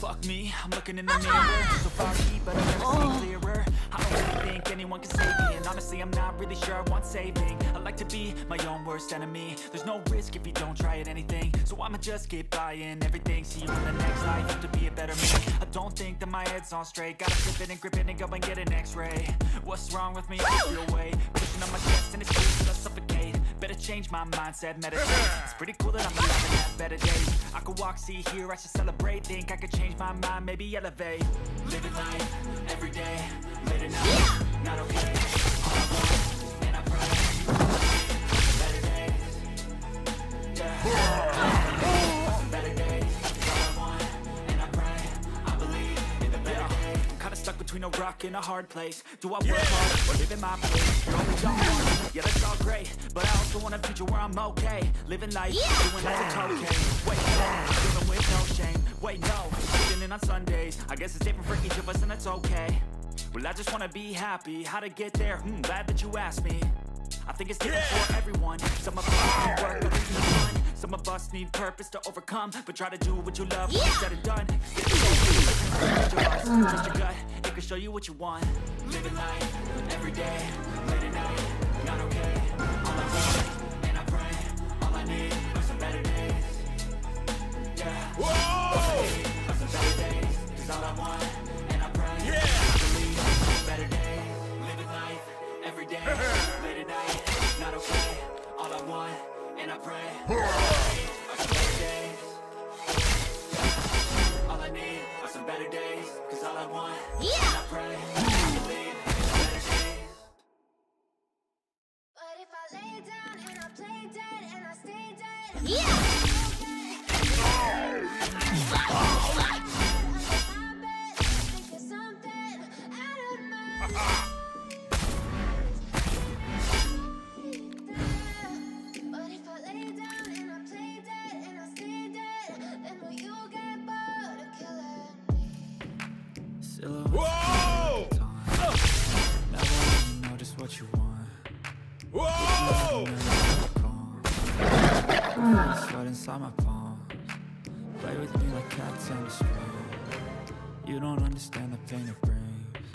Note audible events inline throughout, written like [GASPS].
Fuck me, I'm looking in the mirror, so foggy, but I've never seen oh. clearer. Don't think anyone can save me, and honestly, I'm not really sure I want saving. I like to be my own worst enemy. There's no risk if you don't try at anything, so I'ma just get buying everything. See you in the next life, have to be a better me. I don't think that my head's on straight. Gotta flip it and grip it and go and get an X-ray. What's wrong with me? I feel weight pushing on my chest and it change my mindset, meditate. It's pretty cool that I'm alive and have better days. I could walk, see, hear, I should celebrate. Think I could change my mind, maybe elevate. Living life every day, late at night, not okay. Better days, yeah. Kinda stuck between a rock and a hard place. Do I work hard or live in my place? Once, yeah, that's all great. But I also want a future where I'm okay. Living life, doing as it's okay. Wait, no, living with no shame. Wait, no, living in on Sundays. I guess it's different for each of us, and that's okay. Well, I just wanna be happy. How to get there? Hmm, glad that you asked me. I think it's different for everyone. Some of us need work, others need fun. Some of us need purpose to overcome. But try to do what you love when it's said and done. Get the soul, trust your trust your gut. It can show you what you want. Living life every day, Bye. Play with me like cats on the string. You don't understand the pain it brings.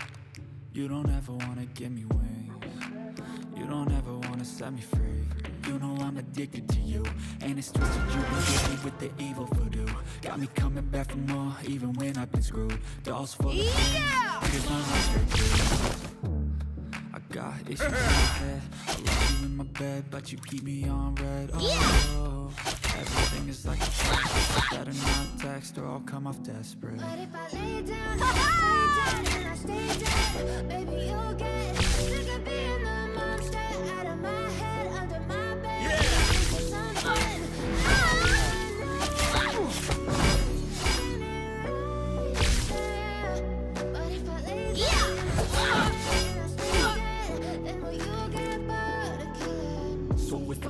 You don't ever wanna give me wings. You don't ever wanna set me free. You know I'm addicted to you, and it's twisted. You been hit me with the evil voodoo. Got me coming back for more, even when I've been screwed. Dolls full of Yeah! Here's my heart straight. I got issues in my head. I love you in my bed, but you keep me on red. Oh, Everything is like a test Better not text or I'll come off desperate. But if I lay down, I lay down and I stay down Baby, you'll get sick of being the monster Out of my head, under my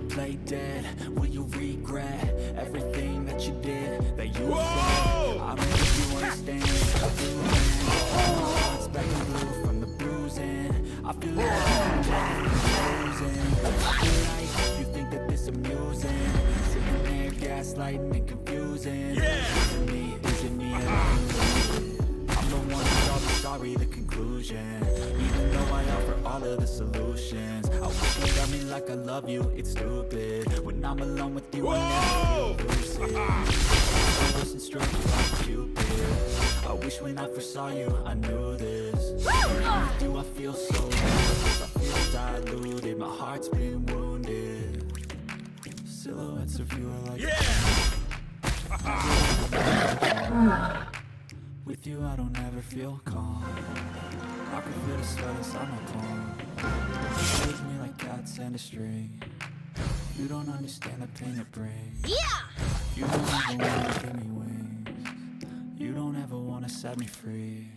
dead? Will you regret everything that you did, that you Whoa! said? I don't you understand I feel. My heart's black and blue from the bruising I feel like I'm losing I feel like you think that this amusing Sitting there gaslighting and confusing Yeah! Is it me? Is it me? I'm the one who's always sorry, the conclusion Even though I offer all of the solutions love you, it's stupid When I'm alone with you, I Whoa! never feel lucid I wasn't strong like Cupid I wish when I first saw you, I knew this Do I feel so lost I feel diluted, my heart's been wounded Silhouettes of you are like Yeah! [LAUGHS] with you, I don't ever feel calm. I can feel the sweat inside my palm. You with me like cats and a string. You don't understand the pain it brings. Yeah! You don't ever wanna give me wings. You don't ever wanna set me free.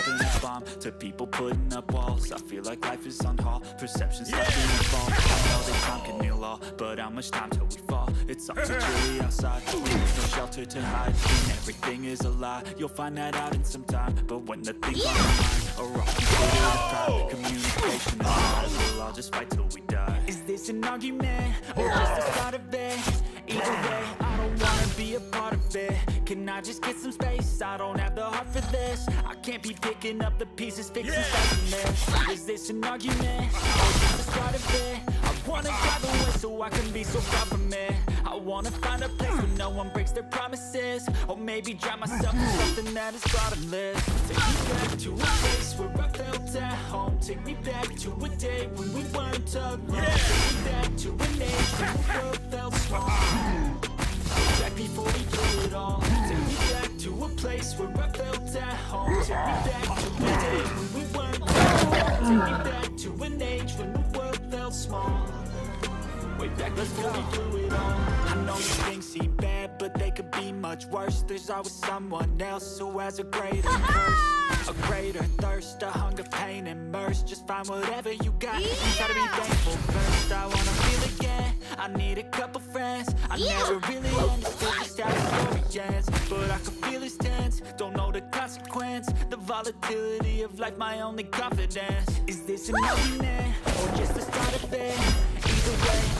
Dropping a bomb to people putting up walls. I feel like life is on hold. Perception's stuck in the fall. I know that time can heal all, but how much time till we fall? It's all too chilly outside. There's no shelter to hide. And everything is a lie. You'll find that out in some time. But when the things on your mind are all pride, communication is. We'll all just fight till we die. Is this an argument or just the start of it? Either way, I don't wanna be a part of it. Can I just get some space? I don't have the heart for this. I can't be picking up the pieces, fixing Yeah. stuff in. Is this an argument or just start of it? I wanna drive away so I can be so far from it. I wanna find a place where no one breaks their promises, or maybe drown myself in something that is bottomless. Take me back to a place where I felt at home. Take me back to a day when we weren't alone. Take me back to an age when the world felt small. Back before we blew it all place where I felt at home. Take me back to a [GASPS] day when we weren't alone Take me back to an age when the world felt small. Way back before we blew it all. I know things seem bad, but they could be much worse. There's always someone else who has a greater [LAUGHS] curse A greater thirst, a hunger, pain, and mercy. Just find whatever you got, you gotta be thankful first. I wanna feel again, I need a couple friends. I never really understood just how the story ends But I can feel it's tense, don't know the consequence The volatility of life, my only confidence. Is this an argument, or just the start of it? Either way,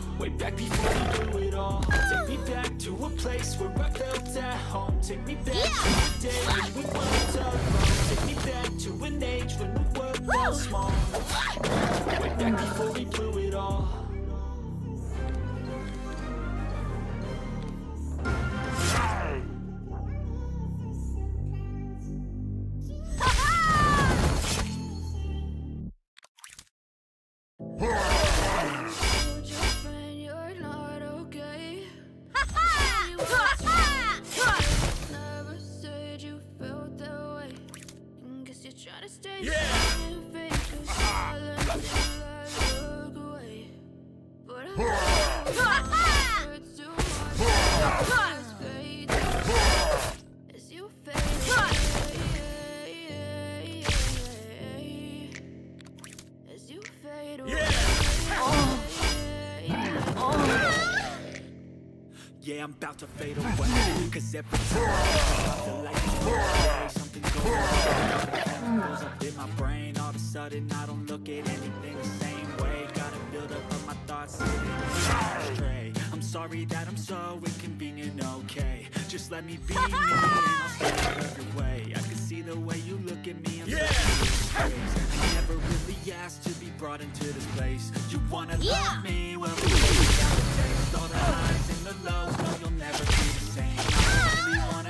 Way back before. We blew it all Take me back to a place where I felt at home. Take me back to the day when we weren't alone Take me back to an age when the world felt small. Way back before we blew it all to fade away. Cause every time I feel like Something going on. Goes up in my brain, all of a sudden I don't look at anything the same way. Gotta build up of my thoughts sitting. I'm sorry that I'm so inconvenient, okay. Just let me be me, and I'll stay every way. I can see the way you look at me, I'm yeah. I never really asked to be brought into this place. You wanna yeah. love me? Well, Throw the highs and the lows, no, you'll never be the same.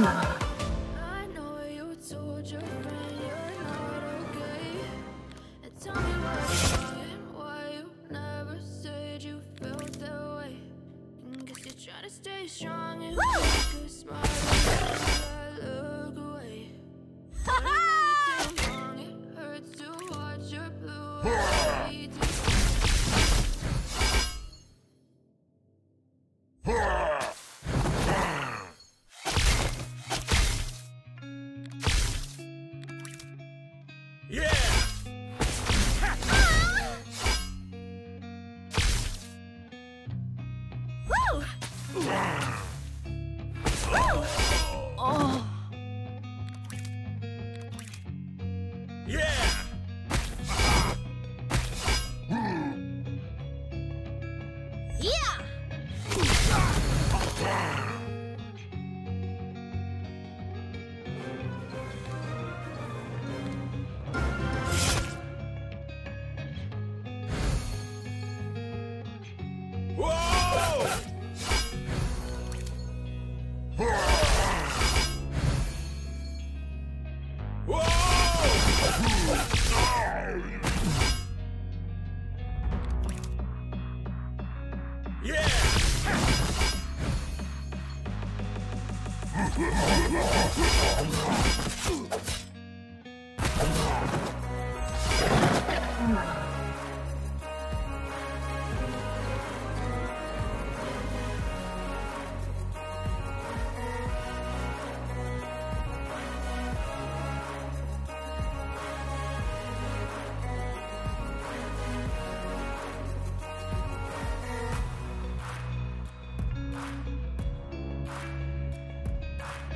そ。Come on.